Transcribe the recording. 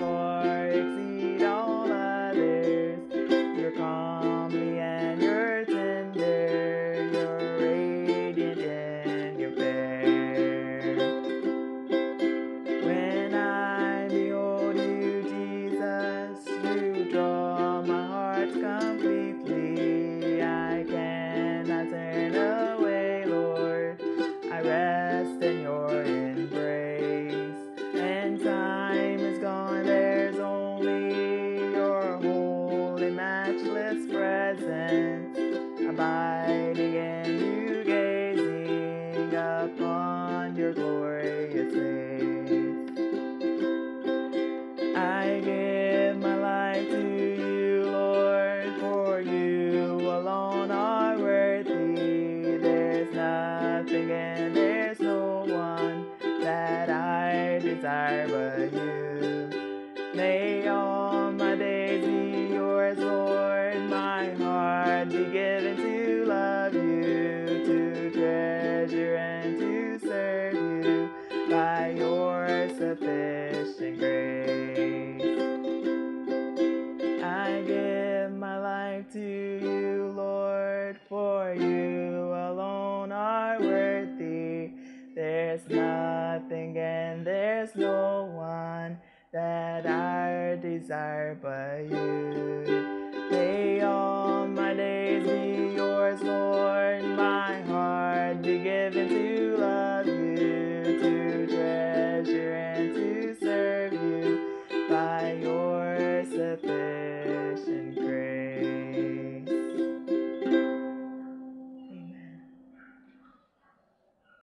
Far exceed all others. You're comely and you're tender. You're radiant and you're fair. When I behold you, Jesus, you draw my heart completely. Matchless presence. Abiding in you, gazing upon your glorious face. I give my life to you, Lord, for you alone are worthy. There's nothing and there's no one that I desire but you. May by your sufficient grace. I give my life to you, Lord, for you alone are worthy. There's nothing and there's no one that I desire but you.